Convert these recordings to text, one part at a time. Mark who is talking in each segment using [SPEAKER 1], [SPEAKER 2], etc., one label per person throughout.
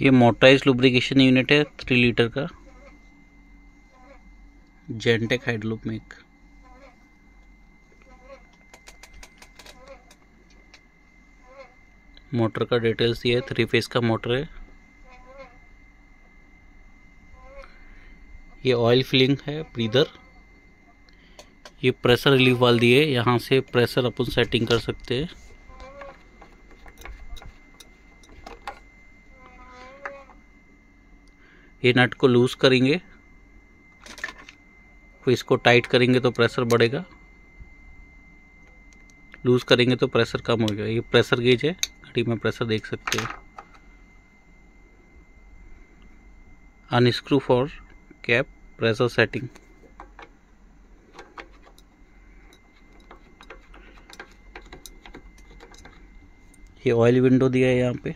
[SPEAKER 1] ये motorise lubrication unit है three litre का। जेंटेक हाइड्रोलूप मेक मोटर का डिटेल्स दिया है थ्री फेस का मोटर है। ये ऑयल फिलिंग है ब्रीदर ये प्रेशर रिलीफ वाल दिए यहाँ से प्रेशर अपन सेटिंग कर सकते हैं। ये नट को लूज करेंगे। फिर इसको टाइट करेंगे तो प्रेशर बढ़ेगा। लूज करेंगे तो प्रेशर कम होगा। ये प्रेशर गेज है। घड़ी में प्रेशर देख सकते हैं। Unscrew for cap pressure setting ये ऑयल विंडो दिया है यहाँ पे।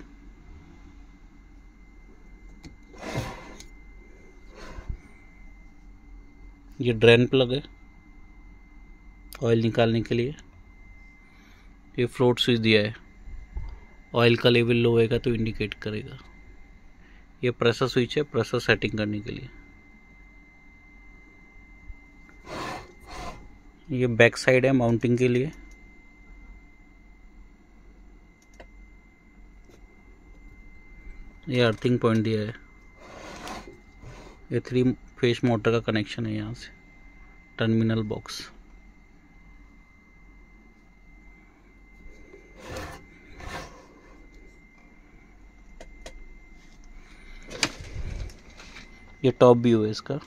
[SPEAKER 1] ये ड्रेन प्लग है ऑयल निकालने के लिए। ये फ्लोट स्विच दिया है। ऑयल का लेवल लो होएगा तो इंडिकेट करेगा। ये प्रेशर स्विच है प्रेशर सेटिंग करने के लिए। ये बैक साइड है माउंटिंग के लिए। ये अर्थिंग पॉइंट दिया है। ये थ्री फेस मोटर का कनेक्शन है यहाँ से। टर्मिनल बॉक्स ये टॉप व्यू है इसका।